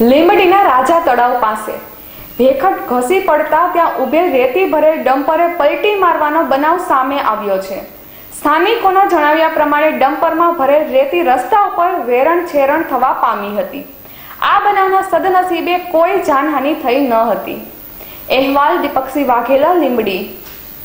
લીંબડીના રાજા તળાવ પાસે. ભેખડ ઘસી પડતા ત્યાં ઉભેલ રેતી ભરેલ ડમ્પરે પલટી મારવાનો બનાવ સામે આવ્યો છે. સ્થાનિકોના જણાવ્યા પ્રમાણે ડમ્પરમાં ભરેલ રેતી રસ્તા ઉપર વેરણ છેરણ થવા પામી હતી. આ બનાવના સદનસીબે કોઈ જાનહાનિ થઈ ન હતી. અહેવાલ દીપકસિંહ વાઘેલા, લીંબડી.